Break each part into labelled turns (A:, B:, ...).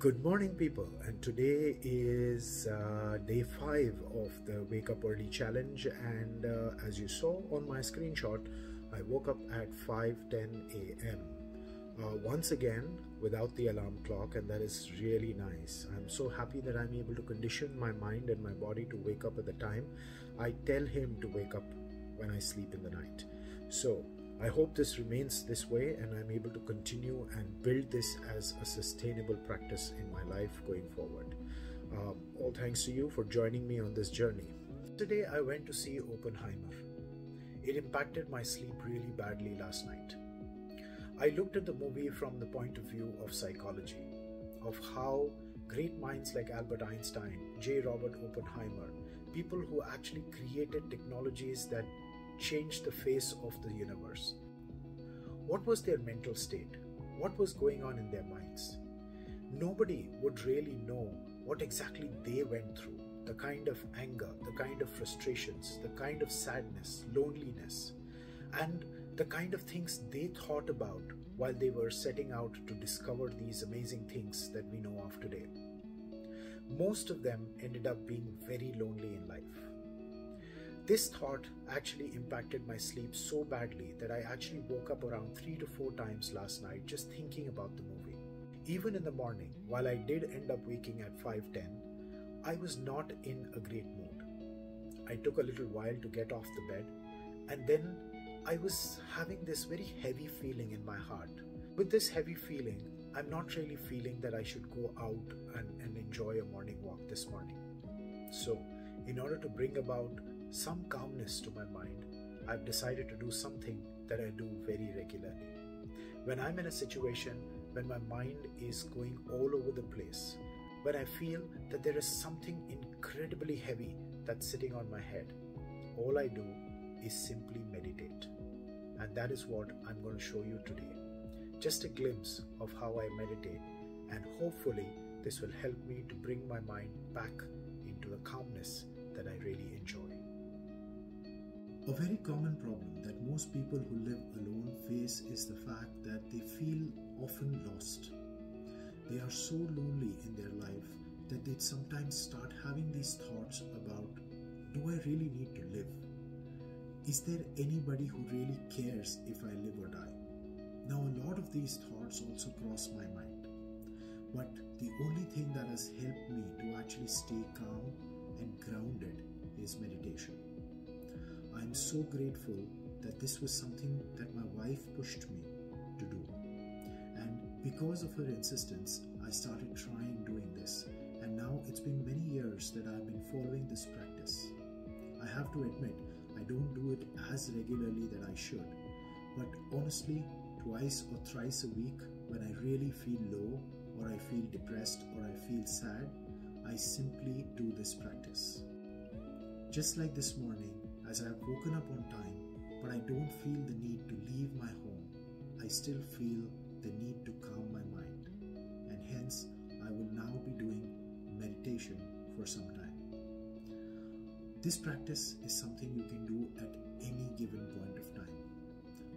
A: Good morning, people, and today is uh, day five of the Wake Up Early Challenge. And uh, as you saw on my screenshot, I woke up at 5:10 a.m. Uh, once again without the alarm clock, and that is really nice. I'm so happy that I'm able to condition my mind and my body to wake up at the time I tell him to wake up when I sleep in the night. So I hope this remains this way and I'm able to continue and build this as a sustainable practice in my life going forward. Um, all thanks to you for joining me on this journey. Today I went to see Oppenheimer. It impacted my sleep really badly last night. I looked at the movie from the point of view of psychology, of how great minds like Albert Einstein, J. Robert Oppenheimer, people who actually created technologies that changed the face of the universe. What was their mental state? What was going on in their minds? Nobody would really know what exactly they went through the kind of anger, the kind of frustrations, the kind of sadness, loneliness, and the kind of things they thought about while they were setting out to discover these amazing things that we know of today. Most of them ended up being very lonely in life. This thought actually impacted my sleep so badly that I actually woke up around three to four times last night just thinking about the movie. Even in the morning, while I did end up waking at 5:10, I was not in a great mood. I took a little while to get off the bed, and then I was having this very heavy feeling in my heart. With this heavy feeling, I'm not really feeling that I should go out and, and enjoy a morning walk this morning. So, in order to bring about some calmness to my mind, I've decided to do something that I do very regularly. When I'm in a situation when my mind is going all over the place, when I feel that there is something incredibly heavy that's sitting on my head, all I do is simply meditate. And that is what I'm going to show you today. Just a glimpse of how I meditate, and hopefully, this will help me to bring my mind back into the calmness that I really enjoy. A very common problem that most people who live alone face is the fact that they feel often lost. They are so lonely in their life that they sometimes start having these thoughts about do I really need to live? Is there anybody who really cares if I live or die? Now, a lot of these thoughts also cross my mind. But the only thing that has helped me to actually stay calm and grounded is meditation. So grateful that this was something that my wife pushed me to do. And because of her insistence, I started trying doing this. And now it's been many years that I've been following this practice. I have to admit, I don't do it as regularly that I should. But honestly, twice or thrice a week, when I really feel low, or I feel depressed, or I feel sad, I simply do this practice. Just like this morning, as I have woken up on time, but I don't feel the need to leave my home. I still feel the need to calm my mind, and hence I will now be doing meditation for some time. This practice is something you can do at any given point of time.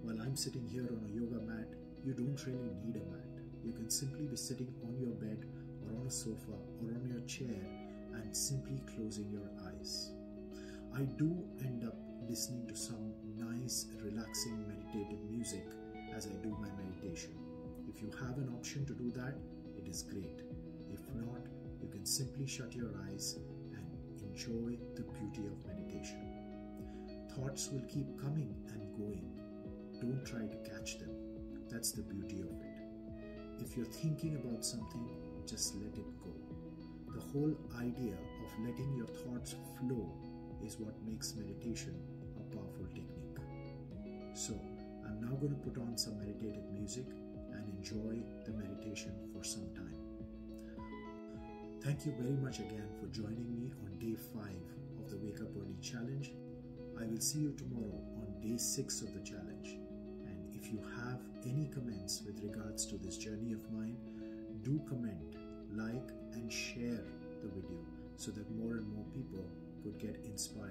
A: While I'm sitting here on a yoga mat, you don't really need a mat. You can simply be sitting on your bed or on a sofa or on your chair and simply closing your eyes. I do up listening to some nice, relaxing, meditative music as I do my meditation. If you have an option to do that, it is great. If not, you can simply shut your eyes and enjoy the beauty of meditation. Thoughts will keep coming and going. Don't try to catch them. That's the beauty of it. If you're thinking about something, just let it go. The whole idea of letting your thoughts flow is what makes meditation. So, I'm now going to put on some meditative music and enjoy the meditation for some time. Thank you very much again for joining me on day 5 of the Wake Up Early Challenge. I will see you tomorrow on day 6 of the challenge. And if you have any comments with regards to this journey of mine, do comment, like, and share the video so that more and more people could get inspired